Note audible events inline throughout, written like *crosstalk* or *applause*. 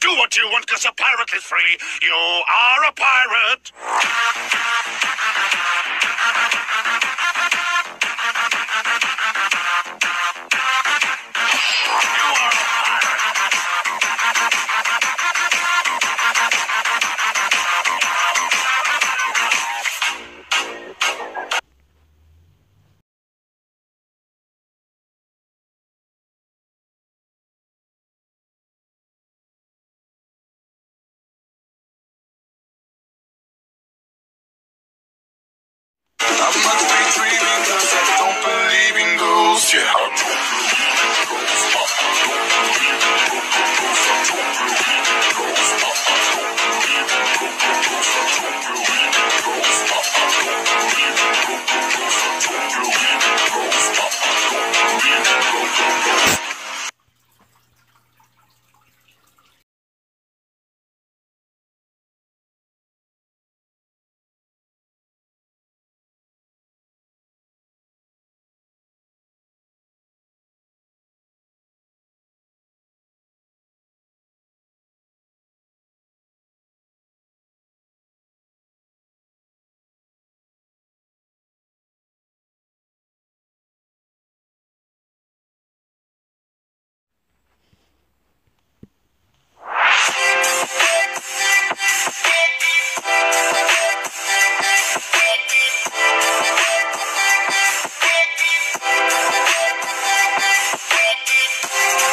Do what you want, cause a pirate is free. You are a pirate. I'm a.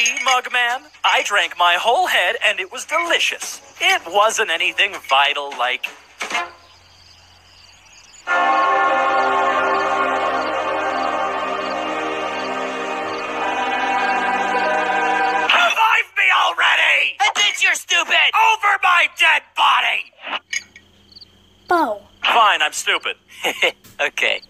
See, Mugman? I drank my whole head and it was delicious. It wasn't anything vital like. Revive me already! Admit you're stupid! Over my dead body! Bo. Fine, I'm stupid. *laughs* okay.